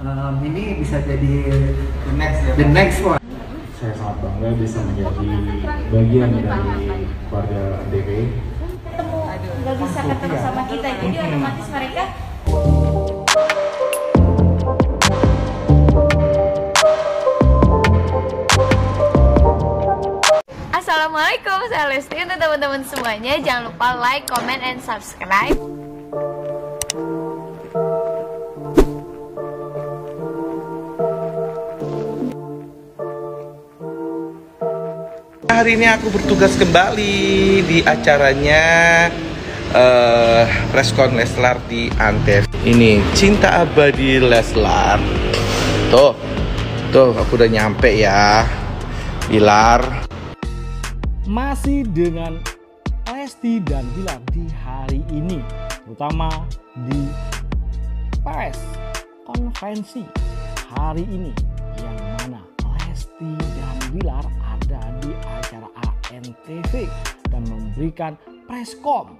um, ini bisa jadi The next ya. the next one. saya sangat bangga bisa menjadi bagian dari keluarga DP. ketemu nggak bisa ketemu sama kita jadi otomatis mereka Assalamualaikum, saya Lesti untuk teman-teman semuanya Jangan lupa like, comment, and subscribe Hari ini aku bertugas kembali di acaranya eh Preskon Leslar di Antv. Ini Cinta Abadi Leslar. Tuh, tuh aku udah nyampe ya. Pilar. masih dengan Lesti dan Bilar di hari ini terutama di press konvensi hari ini yang mana Lesti dan Bilar di acara ANTV dan memberikan presscom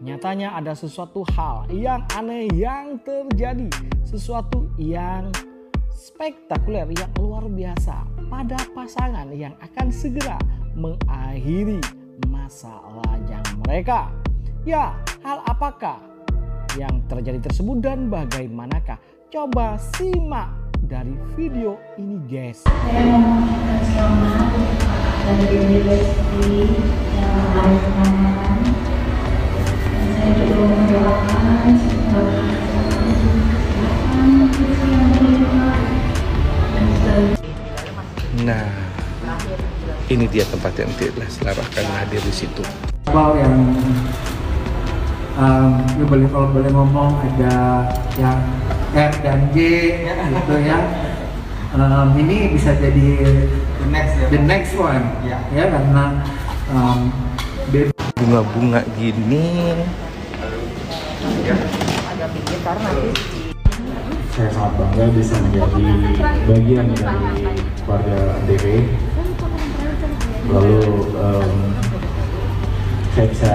nyatanya ada sesuatu hal yang aneh yang terjadi sesuatu yang spektakuler yang luar biasa pada pasangan yang akan segera mengakhiri masa lajang mereka. Ya, hal apakah yang terjadi tersebut dan bagaimanakah? Coba simak dari video ini guys. Saya mau selamat Nah, ini dia tempat yang Leslar akan hadir di situ. Wow yang um, boleh kalau boleh ngomong ada yang R dan J gitu ya. Um, ini bisa jadi The next ya. the next one Ya. ya karena um, Bunga-bunga gini. Saya sangat bangga bisa menjadi bagian dari keluarga DP. Lalu em, saya bisa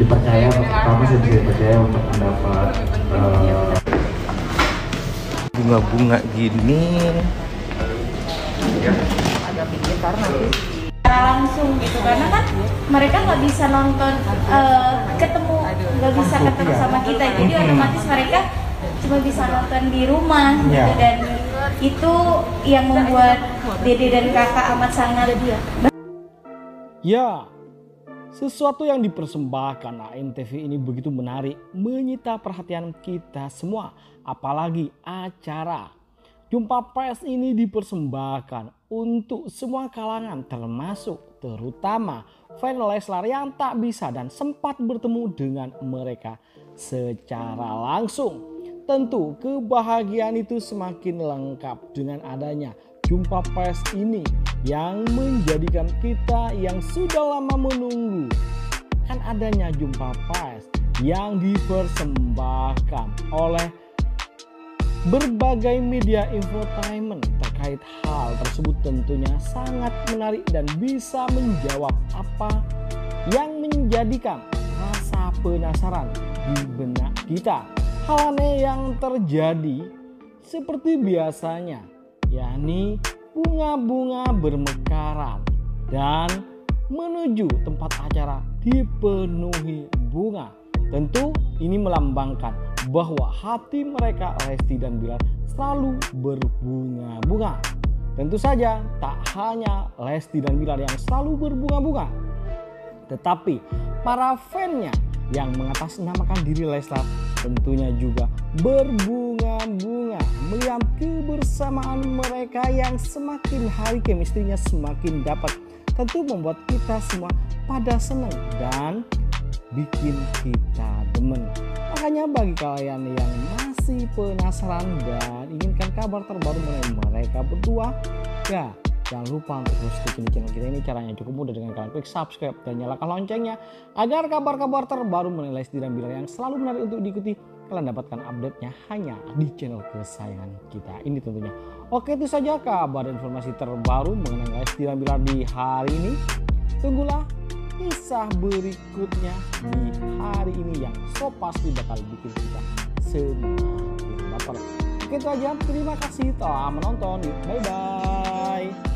dipercaya, pertama saya bisa dipercaya untuk mendapat eh, Bunga-bunga gini. Secara langsung gitu karena kan mereka nggak bisa nonton eh, ketemu nggak bisa ketemu sama kita. Jadi otomatis mereka cuma bisa nonton di rumah gitu. Dan itu yang membuat dede dan kakak amat sangat Ya, sesuatu yang dipersembahkan ANTV ini begitu menarik, menyita perhatian kita semua, apalagi acara. Jumpa pers ini dipersembahkan untuk semua kalangan termasuk terutama fan Leslar yang tak bisa dan sempat bertemu dengan mereka secara langsung. Tentu kebahagiaan itu semakin lengkap dengan adanya jumpa pers ini yang menjadikan kita yang sudah lama menunggu kan adanya jumpa pers yang dipersembahkan oleh berbagai media infotainment terkait hal tersebut tentunya sangat menarik dan bisa menjawab apa yang menjadikan rasa penasaran di benak kita. Hal aneh yang terjadi seperti biasanya, yakni bunga-bunga bermekaran dan menuju tempat acara dipenuhi bunga. Tentu ini melambangkan bahwa hati mereka Lesti dan Bilar selalu berbunga-bunga. Tentu saja tak hanya Lesti dan Bilar yang selalu berbunga-bunga, tetapi para fannya yang mengatasnamakan diri Leslar tentunya juga berbunga-bunga melihat kebersamaan mereka yang semakin hari chemistry-nya semakin dapat. Tentu membuat kita semua pada senang dan bikin kita demen makanya bagi kalian yang masih penasaran dan inginkan kabar terbaru mengenai mereka berdua ya Jangan lupa untuk terus ikutin channel kita ini caranya cukup mudah dengan kalian klik subscribe dan nyalakan loncengnya agar kabar-kabar terbaru mengenai Lesti dan Bilar yang selalu menarik untuk diikuti kalian dapatkan update-nya hanya di channel kesayangan kita ini tentunya. Oke itu saja kabar informasi terbaru mengenai Lesti dan Bilar di hari ini. Tunggulah kisah berikutnya di hari ini yang so pasti bakal bikin kita semakin baper. Oke itu aja, terima kasih telah menonton. Bye bye.